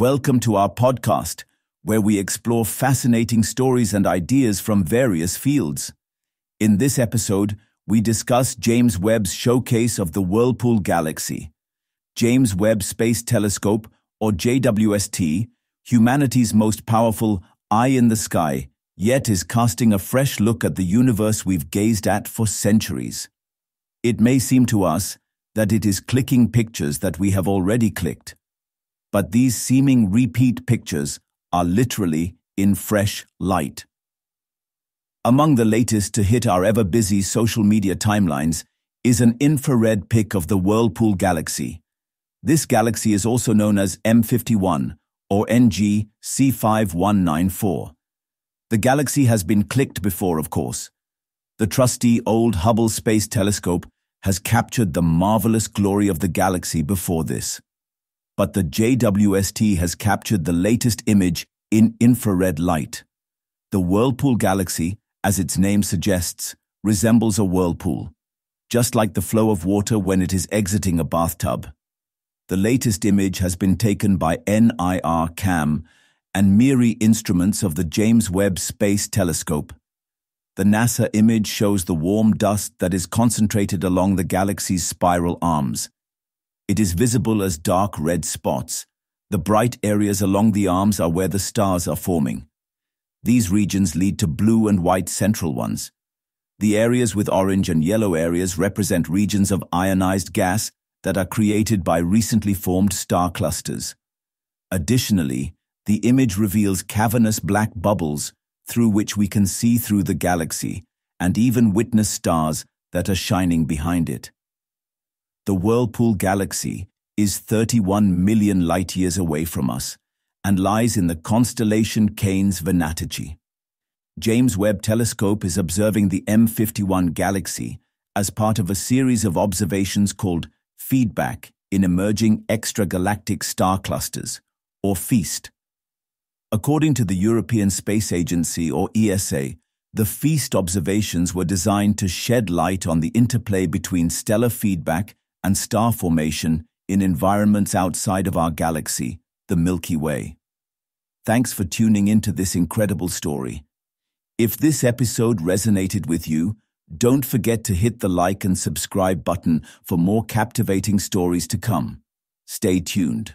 Welcome to our podcast, where we explore fascinating stories and ideas from various fields. In this episode, we discuss James Webb's showcase of the Whirlpool Galaxy. James Webb Space Telescope, or JWST, humanity's most powerful eye in the sky, yet is casting a fresh look at the universe we've gazed at for centuries. It may seem to us that it is clicking pictures that we have already clicked but these seeming repeat pictures are literally in fresh light. Among the latest to hit our ever-busy social media timelines is an infrared pic of the Whirlpool Galaxy. This galaxy is also known as M51 or NGC 5194. The galaxy has been clicked before, of course. The trusty old Hubble Space Telescope has captured the marvelous glory of the galaxy before this but the JWST has captured the latest image in infrared light. The Whirlpool Galaxy, as its name suggests, resembles a whirlpool, just like the flow of water when it is exiting a bathtub. The latest image has been taken by NIR-CAM and MIRI instruments of the James Webb Space Telescope. The NASA image shows the warm dust that is concentrated along the galaxy's spiral arms, it is visible as dark red spots. The bright areas along the arms are where the stars are forming. These regions lead to blue and white central ones. The areas with orange and yellow areas represent regions of ionized gas that are created by recently formed star clusters. Additionally, the image reveals cavernous black bubbles through which we can see through the galaxy and even witness stars that are shining behind it. The Whirlpool Galaxy is 31 million light-years away from us and lies in the constellation Canes Venatici. James Webb Telescope is observing the M51 galaxy as part of a series of observations called Feedback in Emerging Extragalactic Star Clusters, or FEAST. According to the European Space Agency, or ESA, the FEAST observations were designed to shed light on the interplay between stellar feedback and star formation in environments outside of our galaxy, the Milky Way. Thanks for tuning into this incredible story. If this episode resonated with you, don't forget to hit the like and subscribe button for more captivating stories to come. Stay tuned.